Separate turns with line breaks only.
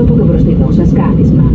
αυτό το μπροστινό σας κάθισμα.